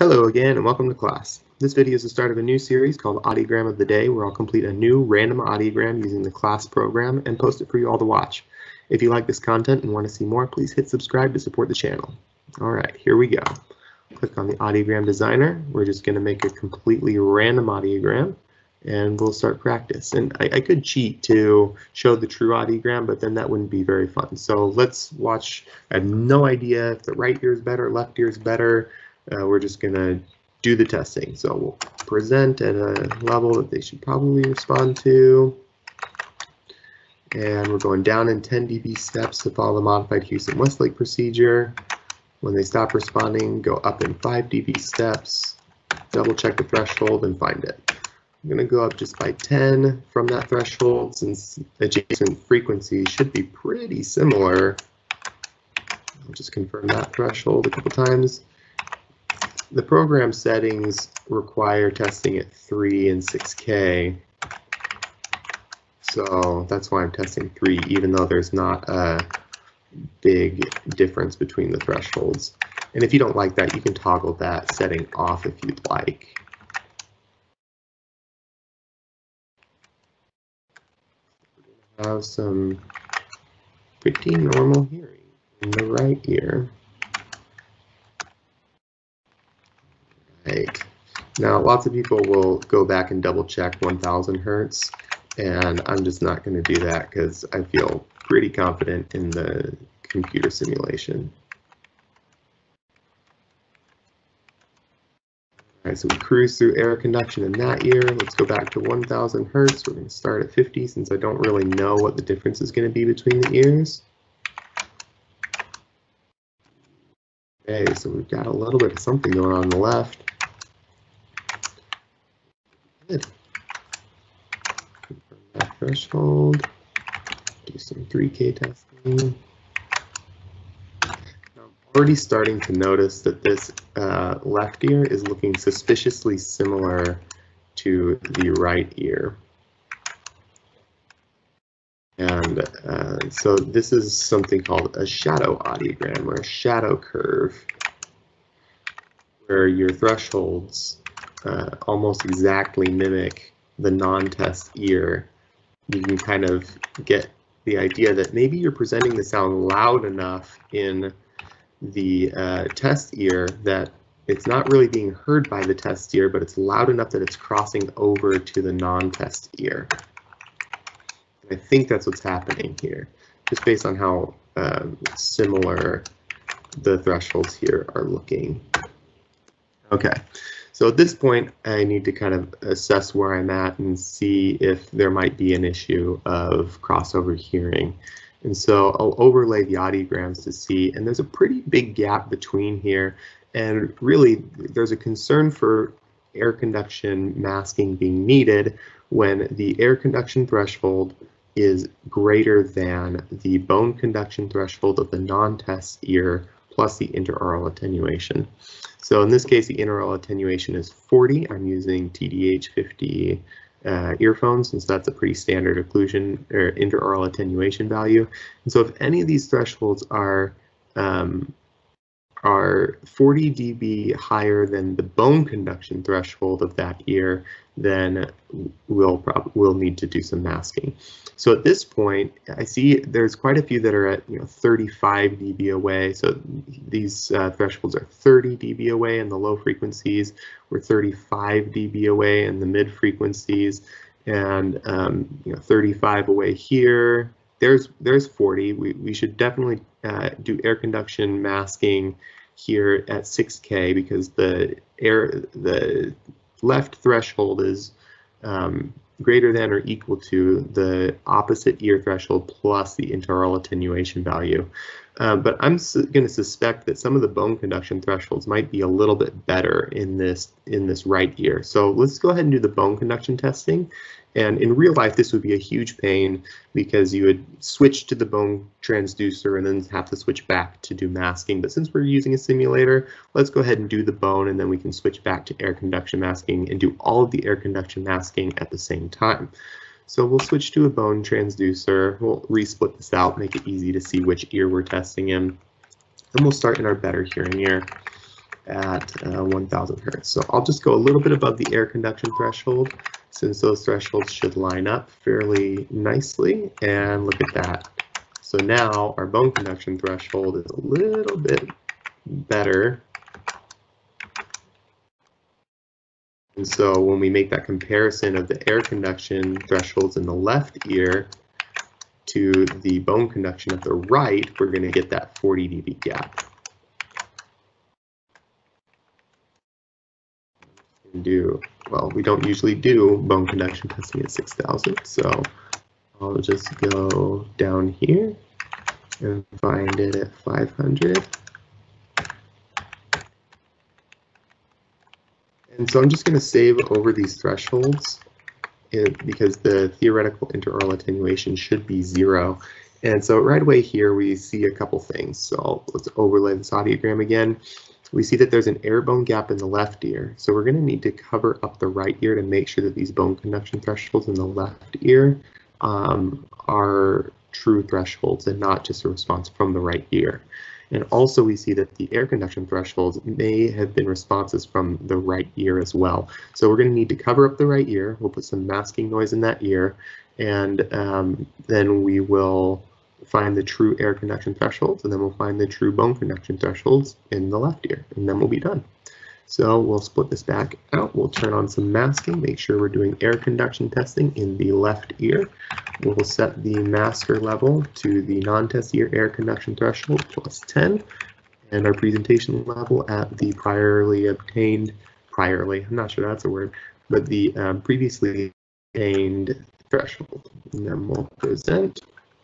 Hello again and welcome to class. This video is the start of a new series called Audiogram of the Day where I'll complete a new random audiogram using the class program and post it for you all to watch. If you like this content and want to see more, please hit subscribe to support the channel. All right, here we go. Click on the audiogram designer. We're just going to make a completely random audiogram and we'll start practice. And I, I, could cheat to show the true audiogram, but then that wouldn't be very fun. So let's watch. I have no idea if the right ear is better, left ear is better. Uh, we're just going to do the testing. So we'll present at a level that they should probably respond to. And we're going down in 10 dB steps to follow the modified Hughson-Westlake procedure. When they stop responding, go up in 5 dB steps, double check the threshold and find it. I'm going to go up just by 10 from that threshold since adjacent frequencies should be pretty similar. I'll just confirm that threshold a couple times. The program settings require testing at 3 and 6K. So that's why I'm testing 3, even though there's not a big difference between the thresholds. And if you don't like that, you can toggle that setting off if you'd like. Have some pretty normal hearing in the right ear. Right. Now, lots of people will go back and double check 1000 hertz, and I'm just not going to do that because I feel pretty confident in the computer simulation. All right, so we cruise through air conduction in that ear. Let's go back to 1000 hertz. We're going to start at 50 since I don't really know what the difference is going to be between the ears. Okay, so we've got a little bit of something going on on the left. Threshold. Do some 3K testing I'm already starting to notice that this uh, left ear is looking suspiciously similar to the right ear. And uh, so this is something called a shadow audiogram or a shadow curve, where your thresholds uh, almost exactly mimic the non-test ear. You can kind of get the idea that maybe you're presenting the sound loud enough in the uh, test ear that it's not really being heard by the test ear, but it's loud enough that it's crossing over to the non-test ear. I think that's what's happening here, just based on how um, similar the thresholds here are looking. Okay, so at this point, I need to kind of assess where I'm at and see if there might be an issue of crossover hearing. And so I'll overlay the audiograms to see, and there's a pretty big gap between here. And really, there's a concern for air conduction masking being needed when the air conduction threshold is greater than the bone conduction threshold of the non-test ear plus the interaural attenuation. So in this case, the interaural attenuation is 40. I'm using TDH 50 uh, earphones, since that's a pretty standard occlusion or interaural attenuation value. And so if any of these thresholds are um, are 40 dB higher than the bone conduction threshold of that ear, then we'll we'll need to do some masking. So at this point, I see there's quite a few that are at you know 35 dB away. So these uh, thresholds are 30 dB away in the low frequencies. We're 35 dB away in the mid frequencies, and um, you know 35 away here. There's there's 40. We we should definitely uh, do air conduction masking here at 6K because the air the left threshold is um, greater than or equal to the opposite ear threshold plus the interaural attenuation value. Uh, but I'm going to suspect that some of the bone conduction thresholds might be a little bit better in this in this right ear. So let's go ahead and do the bone conduction testing and in real life, this would be a huge pain because you would switch to the bone transducer and then have to switch back to do masking. But since we're using a simulator, let's go ahead and do the bone and then we can switch back to air conduction masking and do all of the air conduction masking at the same time. So we'll switch to a bone transducer. We'll resplit this out, make it easy to see which ear we're testing in. And we'll start in our better hearing ear. at uh, 1000 hertz. So I'll just go a little bit above the air conduction threshold since those thresholds should line up fairly nicely. And look at that. So now our bone conduction threshold is a little bit better. And so when we make that comparison of the air conduction thresholds in the left ear to the bone conduction at the right, we're going to get that 40 dB gap. do, well, we don't usually do bone conduction testing at 6,000, so I'll just go down here and find it at 500. And so I'm just going to save over these thresholds eh, because the theoretical interaural attenuation should be zero. And so right away here we see a couple things. So let's overlay this audiogram again we see that there's an air bone gap in the left ear. So we're going to need to cover up the right ear to make sure that these bone conduction thresholds in the left ear um, are true thresholds and not just a response from the right ear. And also we see that the air conduction thresholds may have been responses from the right ear as well. So we're going to need to cover up the right ear. We'll put some masking noise in that ear, and um, then we will find the true air conduction thresholds, and then we'll find the true bone conduction thresholds in the left ear, and then we'll be done. So we'll split this back out. We'll turn on some masking, make sure we're doing air conduction testing in the left ear. We'll set the masker level to the non-test ear air conduction threshold plus 10, and our presentation level at the priorly obtained, priorly, I'm not sure that's a word, but the um, previously obtained threshold. And then we'll present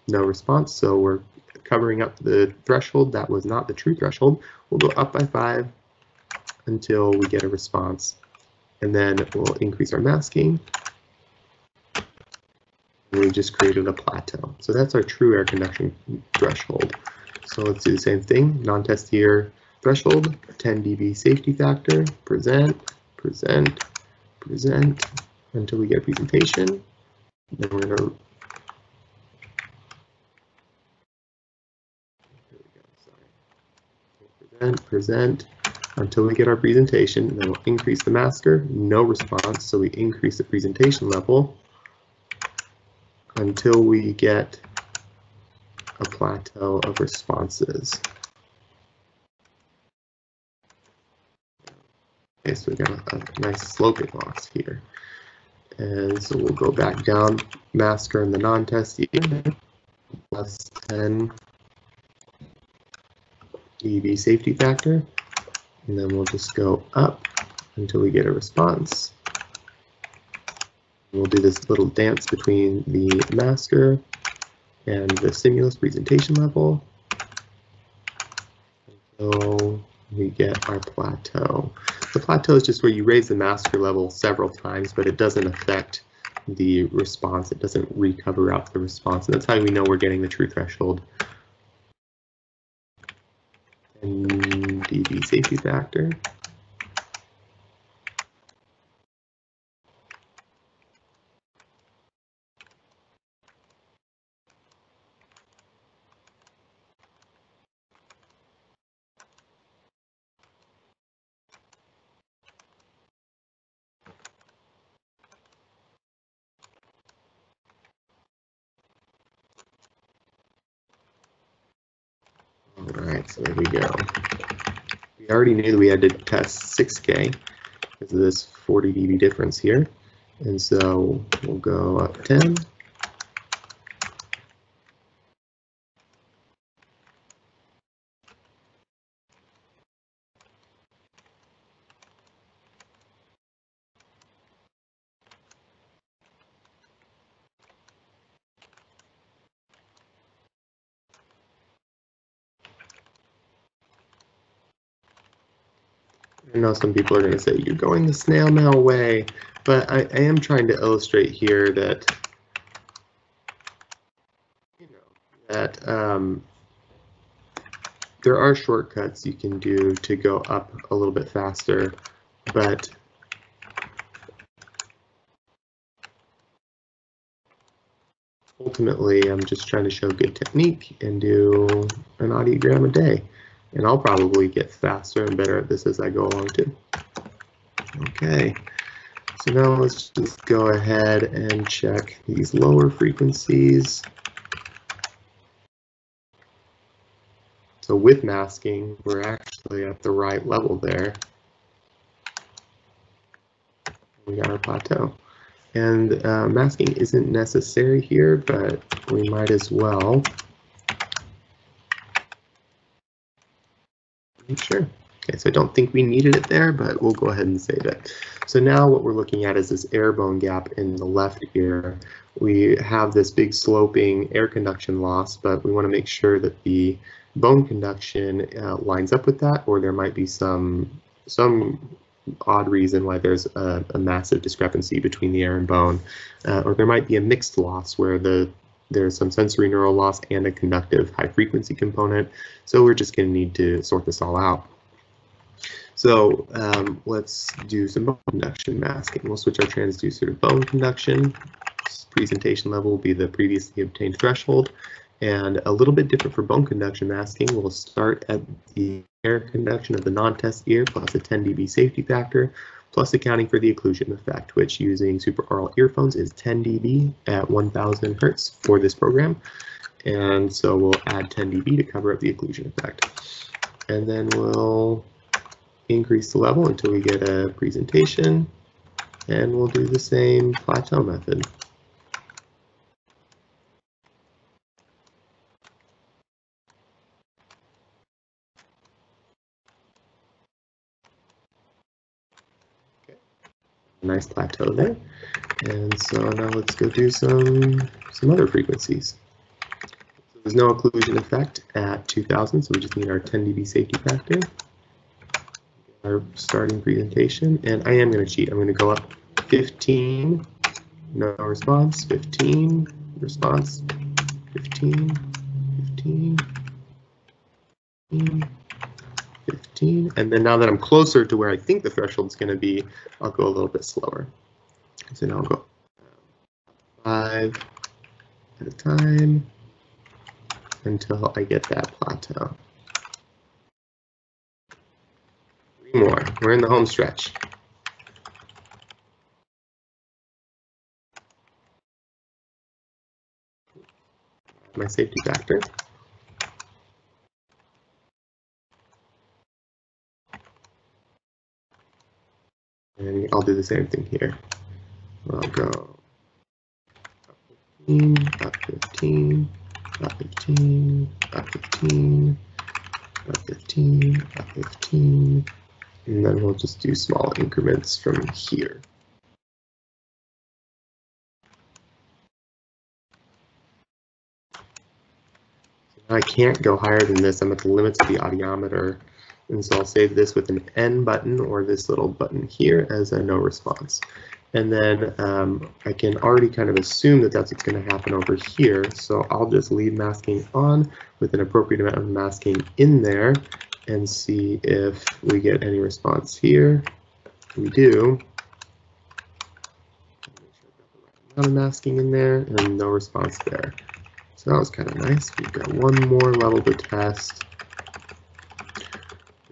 no response. So we're covering up the threshold that was not the true threshold. We'll go up by five until we get a response. And then we'll increase our masking. We just created a plateau. So that's our true air conduction threshold. So let's do the same thing, non-test ear threshold, 10 dB safety factor, present, present, present, until we get a presentation. Then we're going to present, present, until we get our presentation. Then we'll increase the masker, no response, so we increase the presentation level until we get a plateau of responses. Okay, so we got a, a nice sloping loss here. And so we'll go back down, masker in the non-test plus 10 dB safety factor, and then we'll just go up until we get a response. We'll do this little dance between the masker and the stimulus presentation level until we get our plateau. The plateau is just where you raise the masker level several times, but it doesn't affect the response. It doesn't recover out the response. And that's how we know we're getting the true threshold dB safety factor. All right, so there we go. We already knew that we had to test 6K because of this 40 dB difference here. And so we'll go up 10. I know some people are going to say you're going the snail mail way, but I, I am trying to illustrate here that you know that um, there are shortcuts you can do to go up a little bit faster, but ultimately I'm just trying to show good technique and do an audiogram a day. And I'll probably get faster and better at this as I go along too. Okay, so now let's just go ahead and check these lower frequencies. So with masking, we're actually at the right level there. We got our plateau. And uh, masking isn't necessary here, but we might as well. Sure. Okay, so I don't think we needed it there, but we'll go ahead and save it. So now what we're looking at is this air bone gap in the left ear. We have this big sloping air conduction loss, but we want to make sure that the bone conduction uh, lines up with that, or there might be some some odd reason why there's a, a massive discrepancy between the air and bone, uh, or there might be a mixed loss where the there's some sensory neural loss and a conductive high frequency component. So we're just going to need to sort this all out. So um, let's do some bone conduction masking. We'll switch our transducer to bone conduction. This presentation level will be the previously obtained threshold. And a little bit different for bone conduction masking, we'll start at the air conduction of the non-test ear plus a 10 dB safety factor, plus accounting for the occlusion effect, which using supraaural earphones is 10 dB at 1000 hertz for this program. And so we'll add 10 dB to cover up the occlusion effect. And then we'll increase the level until we get a presentation, and we'll do the same plateau method. Nice plateau there. And so now let's go do some, some other frequencies. So there's no occlusion effect at 2000, so we just need our 10 dB safety factor our starting presentation, and I am going to cheat. I'm going to go up 15, no response, 15, response, 15, 15, 15, 15, and then now that I'm closer to where I think the threshold is going to be, I'll go a little bit slower. So now I'll go five at a time until I get that plateau. Three more. We're in the home stretch. My safety factor. And I'll do the same thing here. I'll go up 15, up 15, up 15, up 15, up 15, up 15, and then we'll just do small increments from here. I can't go higher than this. I'm at the limits of the audiometer. And so I'll save this with an N button or this little button here as a no response. And then um, I can already kind of assume that that's what's going to happen over here. So I'll just leave masking on with an appropriate amount of masking in there and see if we get any response here. We do. Amount of masking in there and no response there. So that was kind of nice. We've got one more level to test.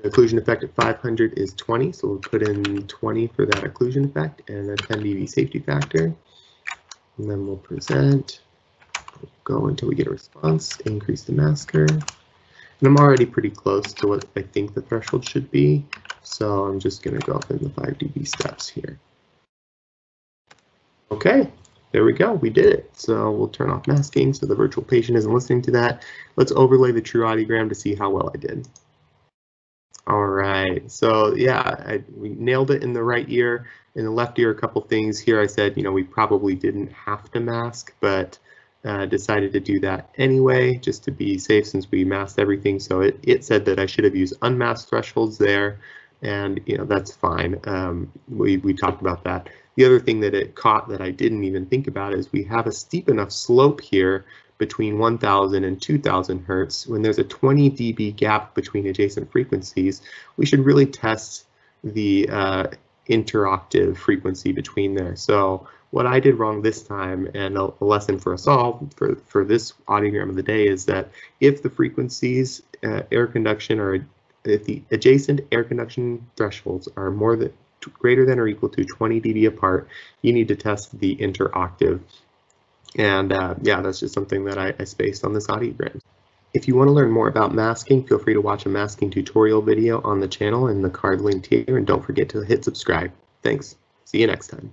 Occlusion effect at 500 is 20, so we'll put in 20 for that occlusion effect and a 10 dB safety factor. And then we'll present, we'll go until we get a response, increase the masker. And I'm already pretty close to what I think the threshold should be, so I'm just going to go up in the 5 dB steps here. Okay, there we go, we did it. So we'll turn off masking so the virtual patient isn't listening to that. Let's overlay the true audiogram to see how well I did. All right, so yeah, I, we nailed it in the right ear. In the left ear, a couple things here. I said, you know, we probably didn't have to mask, but uh, decided to do that anyway, just to be safe since we masked everything. So it, it said that I should have used unmasked thresholds there, and you know that's fine. Um, we, we talked about that. The other thing that it caught that I didn't even think about is we have a steep enough slope here between 1000 and 2000 hertz. When there's a 20 dB gap between adjacent frequencies, we should really test the uh, interoctave frequency between there. So what I did wrong this time and a, a lesson for us all for, for this audiogram of the day is that if the frequencies, uh, air conduction, or if the adjacent air conduction thresholds are more than greater than or equal to 20 dB apart, you need to test the interoctave. And uh, yeah, that's just something that I, I spaced on this audiogram. If you want to learn more about masking, feel free to watch a masking tutorial video on the channel in the card linked here, and don't forget to hit subscribe. Thanks. See you next time.